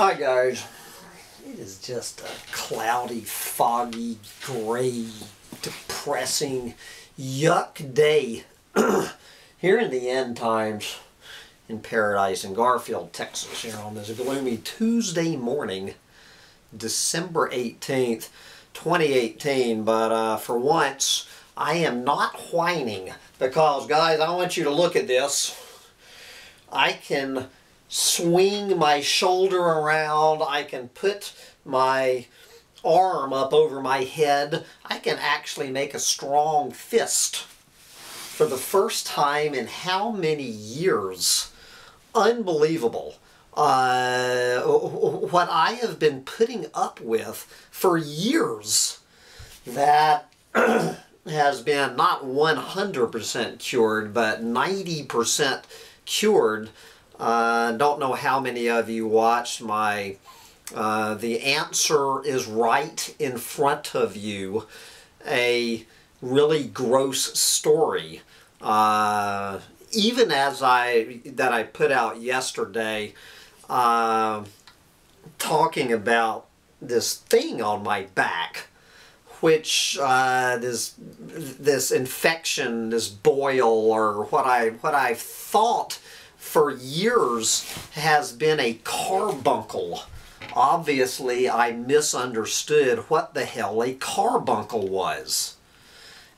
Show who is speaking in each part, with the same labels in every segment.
Speaker 1: Hi guys. It is just a cloudy, foggy, gray, depressing, yuck day here in the end times in Paradise in Garfield, Texas, here on this gloomy Tuesday morning, December 18th, 2018. But uh, for once, I am not whining because, guys, I want you to look at this. I can swing my shoulder around. I can put my arm up over my head. I can actually make a strong fist for the first time in how many years? Unbelievable. Uh, what I have been putting up with for years that has been not 100% cured, but 90% cured uh, don't know how many of you watched my uh, The Answer is Right in Front of You, a really gross story. Uh, even as I, that I put out yesterday, uh, talking about this thing on my back, which uh, this this infection, this boil, or what I what I thought for years has been a carbuncle. Obviously, I misunderstood what the hell a carbuncle was.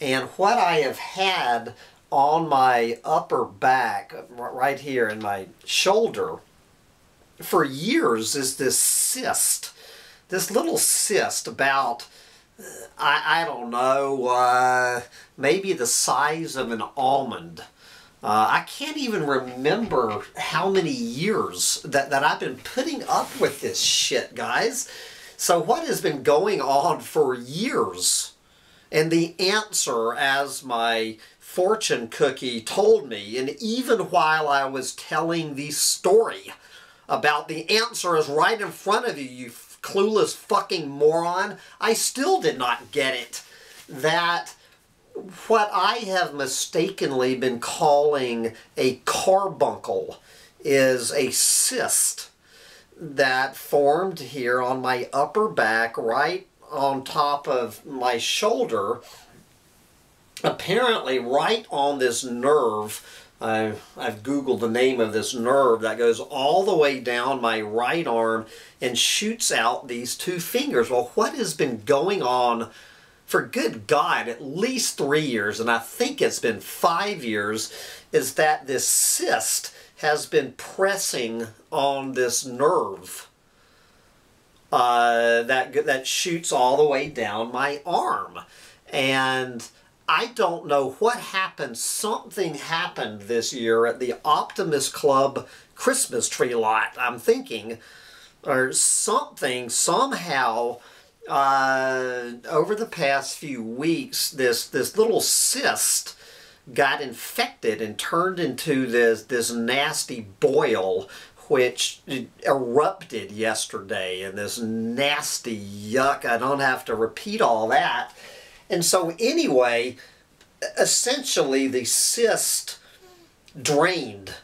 Speaker 1: And what I have had on my upper back, right here in my shoulder, for years is this cyst. This little cyst about, I, I don't know, uh, maybe the size of an almond uh, I can't even remember how many years that, that I've been putting up with this shit, guys. So what has been going on for years? And the answer, as my fortune cookie told me, and even while I was telling the story about the answer is right in front of you, you clueless fucking moron, I still did not get it. That what I have mistakenly been calling a carbuncle is a cyst that formed here on my upper back right on top of my shoulder apparently right on this nerve. I've, I've googled the name of this nerve that goes all the way down my right arm and shoots out these two fingers. Well what has been going on for good God, at least three years, and I think it's been five years, is that this cyst has been pressing on this nerve uh, that, that shoots all the way down my arm. And I don't know what happened. Something happened this year at the Optimist Club Christmas tree lot, I'm thinking, or something, somehow uh, over the past few weeks, this this little cyst got infected and turned into this this nasty boil which erupted yesterday and this nasty yuck. I don't have to repeat all that. And so anyway essentially the cyst drained.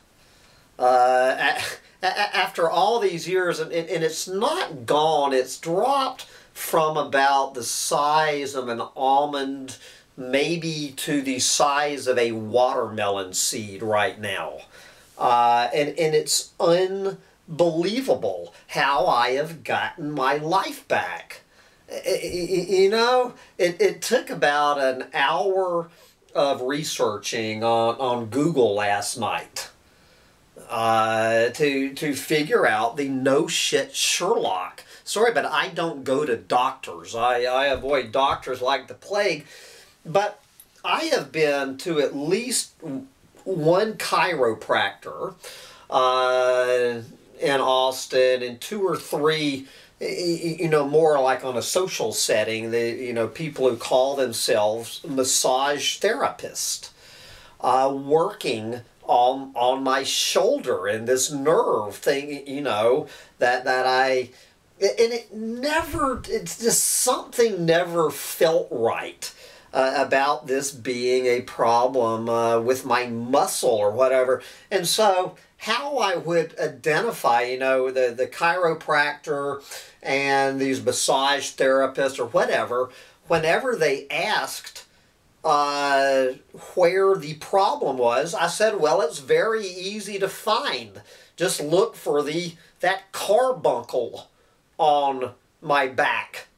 Speaker 1: Uh, after all these years and, and it's not gone it's dropped from about the size of an almond maybe to the size of a watermelon seed right now. Uh, and, and it's unbelievable how I have gotten my life back. You know, it, it took about an hour of researching on, on Google last night uh, to, to figure out the no shit Sherlock sorry, but I don't go to doctors. I, I avoid doctors like the plague. But I have been to at least one chiropractor uh, in Austin and two or three you know more like on a social setting the you know people who call themselves massage therapist uh, working on on my shoulder and this nerve thing you know that that I and it never it's just something never felt right uh, about this being a problem uh, with my muscle or whatever and so how I would identify, you know, the, the chiropractor and these massage therapists or whatever, whenever they asked uh, where the problem was, I said, well, it's very easy to find. Just look for the that carbuncle on my back.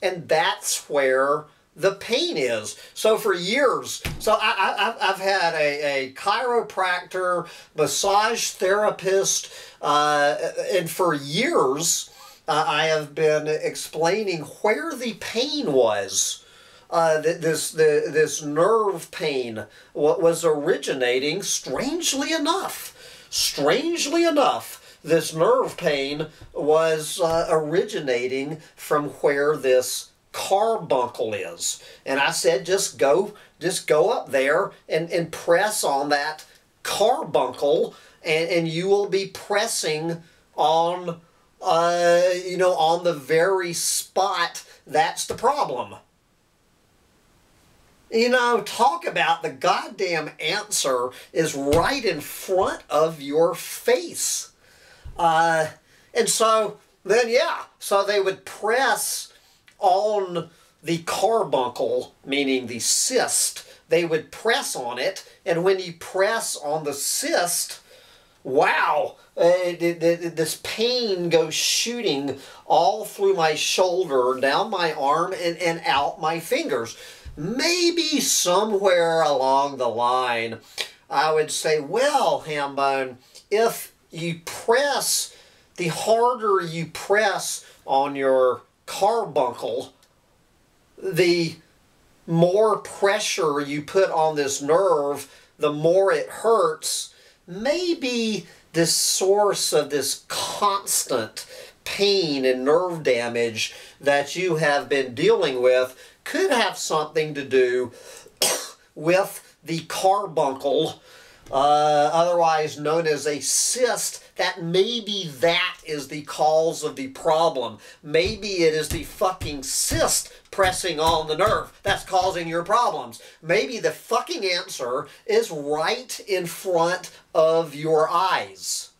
Speaker 1: And that's where the pain is. So for years, so I, I, have had a, a chiropractor, massage therapist, uh, and for years uh, I have been explaining where the pain was. Uh, this the, this nerve pain what was originating strangely enough strangely enough this nerve pain was uh, originating from where this carbuncle is. And I said, just go, just go up there and, and press on that carbuncle and, and you will be pressing on, uh, you know, on the very spot that's the problem. You know, talk about the goddamn answer is right in front of your face. Uh, and so then, yeah, so they would press on the carbuncle, meaning the cyst, they would press on it, and when you press on the cyst, wow, uh, this pain goes shooting all through my shoulder, down my arm, and, and out my fingers. Maybe somewhere along the line, I would say, well, Hambone, if you press, the harder you press on your carbuncle, the more pressure you put on this nerve, the more it hurts. Maybe this source of this constant pain and nerve damage that you have been dealing with could have something to do with the carbuncle, uh, otherwise known as a cyst that maybe that is the cause of the problem. Maybe it is the fucking cyst pressing on the nerve that's causing your problems. Maybe the fucking answer is right in front of your eyes.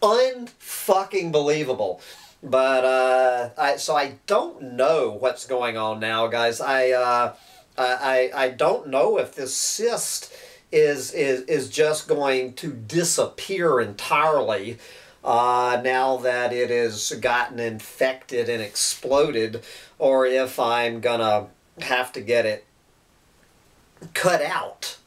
Speaker 1: Unfucking believable. But uh, I so I don't know what's going on now, guys. I uh, I I don't know if this cyst is, is, is just going to disappear entirely uh, now that it has gotten infected and exploded, or if I'm gonna have to get it cut out.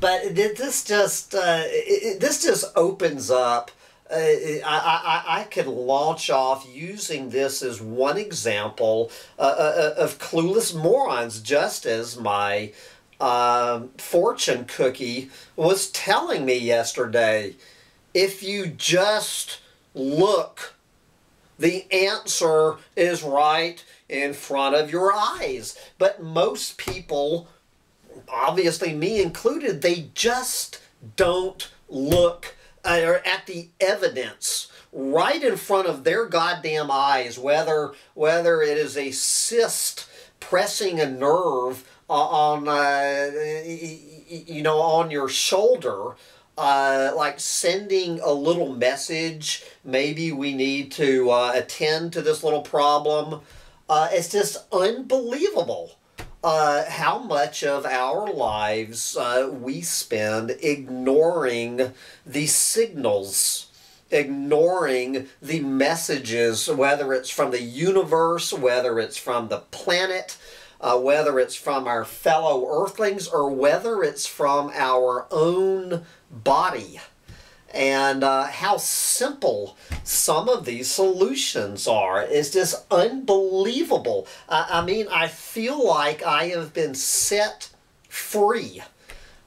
Speaker 1: But this just uh, it, this just opens up. Uh, I, I, I could launch off using this as one example uh, uh, of clueless morons, just as my uh, fortune cookie was telling me yesterday if you just look, the answer is right in front of your eyes. But most people, obviously me included, they just don't look uh, at the evidence right in front of their goddamn eyes, whether whether it is a cyst pressing a nerve on uh, you know on your shoulder uh, like sending a little message maybe we need to uh, attend to this little problem. Uh, it's just unbelievable uh, how much of our lives uh, we spend ignoring the signals ignoring the messages whether it's from the universe whether it's from the planet uh, whether it's from our fellow earthlings or whether it's from our own body. And uh, how simple some of these solutions are is just unbelievable. I, I mean, I feel like I have been set free.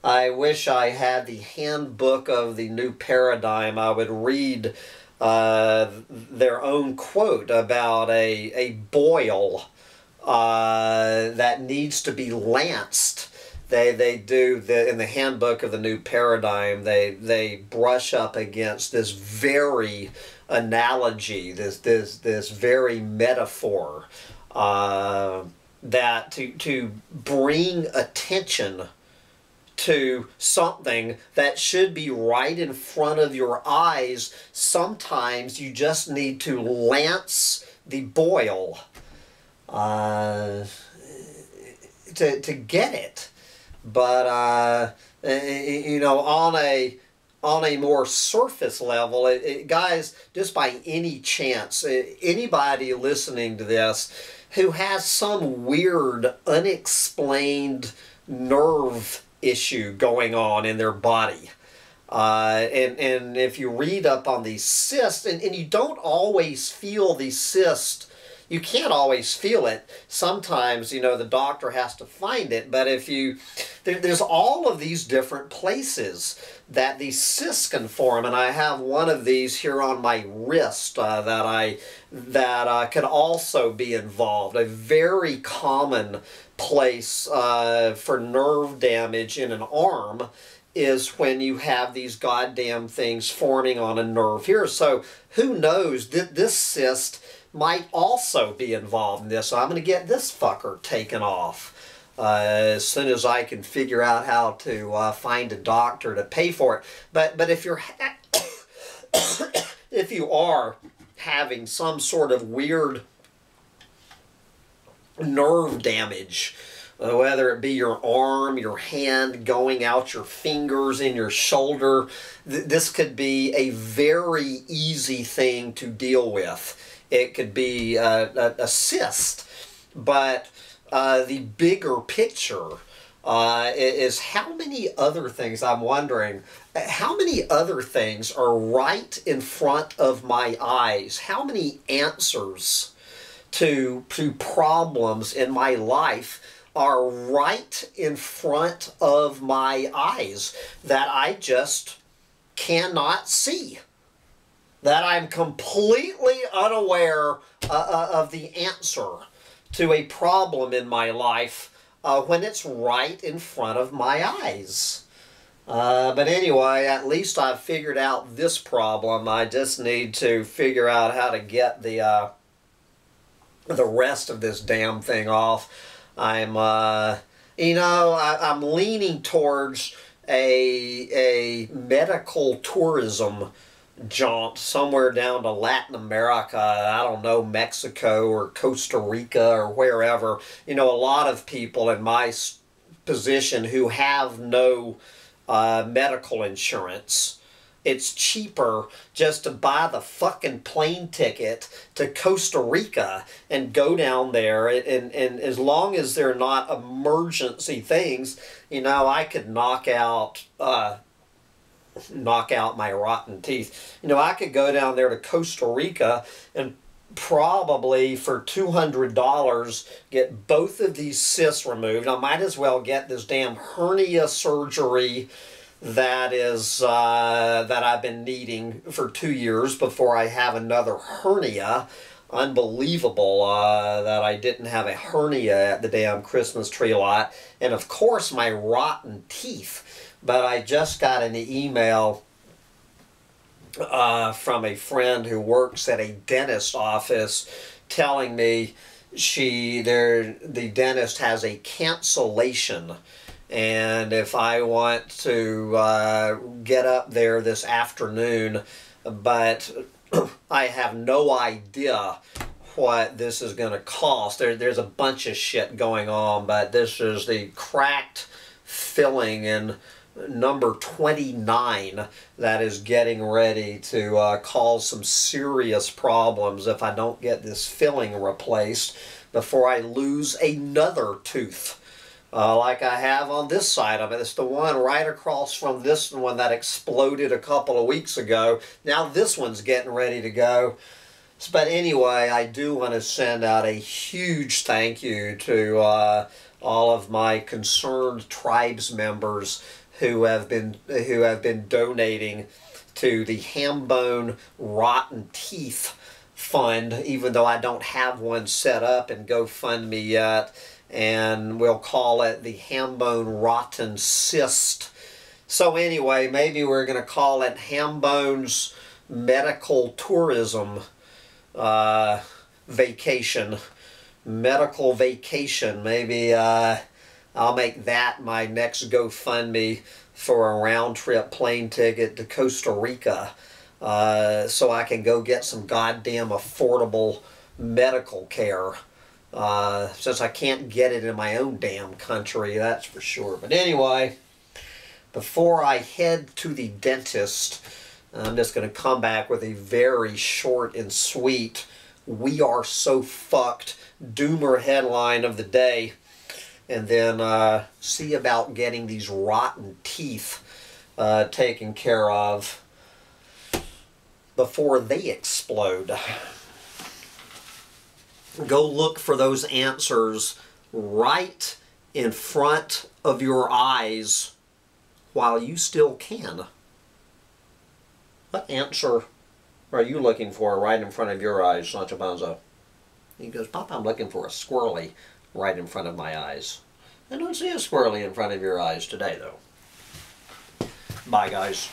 Speaker 1: I wish I had the handbook of the new paradigm. I would read uh, their own quote about a, a boil uh, that needs to be lanced. They, they do the in the handbook of the new paradigm they they brush up against this very analogy this this this very metaphor uh, that to to bring attention to something that should be right in front of your eyes, sometimes you just need to lance the boil uh, to, to get it. But, uh, you know, on a on a more surface level, it, it, guys, just by any chance, anybody listening to this who has some weird, unexplained nerve issue going on in their body. Uh, and, and if you read up on these cysts, and, and you don't always feel these cysts you can't always feel it. Sometimes, you know, the doctor has to find it. But if you, there, there's all of these different places that these cysts can form. And I have one of these here on my wrist uh, that I, that uh, can also be involved. A very common place uh, for nerve damage in an arm is when you have these goddamn things forming on a nerve here. So who knows, that this cyst might also be involved in this. So I'm going to get this fucker taken off. Uh, as soon as I can figure out how to uh, find a doctor to pay for it. But but if you're if you are having some sort of weird nerve damage, uh, whether it be your arm, your hand going out your fingers in your shoulder, th this could be a very easy thing to deal with. It could be a, a, a cyst, but uh, the bigger picture uh, is how many other things, I'm wondering, how many other things are right in front of my eyes? How many answers to, to problems in my life are right in front of my eyes that I just cannot see? That I'm completely unaware uh, uh, of the answer to a problem in my life uh, when it's right in front of my eyes. Uh, but anyway, at least I've figured out this problem. I just need to figure out how to get the uh, the rest of this damn thing off. I'm, uh, you know, I, I'm leaning towards a a medical tourism jaunt somewhere down to Latin America, I don't know, Mexico or Costa Rica or wherever. You know, a lot of people in my position who have no uh, medical insurance. It's cheaper just to buy the fucking plane ticket to Costa Rica and go down there. And, and, as long as they're not emergency things, you know, I could knock out uh, knock out my rotten teeth. You know, I could go down there to Costa Rica and probably for $200 get both of these cysts removed. I might as well get this damn hernia surgery that is uh, that I've been needing for two years before I have another hernia. Unbelievable uh, that I didn't have a hernia at the damn Christmas tree lot. And of course my rotten teeth but I just got an email uh, from a friend who works at a dentist office telling me she there the dentist has a cancellation and if I want to uh, get up there this afternoon but I have no idea what this is going to cost. There, there's a bunch of shit going on, but this is the cracked filling in number 29 that is getting ready to uh, cause some serious problems if I don't get this filling replaced before I lose another tooth. Uh, like I have on this side of it. It's the one right across from this one that exploded a couple of weeks ago. Now this one's getting ready to go. But anyway, I do want to send out a huge thank you to uh, all of my concerned tribes members who have been who have been donating to the Hambone Rotten Teeth Fund, even though I don't have one set up in GoFundMe yet, and we'll call it the Hambone Rotten Cyst. So anyway, maybe we're going to call it Hambone's Medical Tourism uh, Vacation. Medical Vacation. Maybe uh, I'll make that my next GoFundMe for a round trip plane ticket to Costa Rica uh, so I can go get some goddamn affordable medical care. Uh, since I can't get it in my own damn country, that's for sure. But anyway, before I head to the dentist, I'm just going to come back with a very short and sweet, we are so fucked doomer headline of the day. And then uh, see about getting these rotten teeth uh, taken care of before they explode. Go look for those answers right in front of your eyes while you still can. What answer are you looking for right in front of your eyes, Sancho Panza? He goes, Papa, I'm looking for a squirrely right in front of my eyes. I don't see a squirrely in front of your eyes today, though. Bye, guys.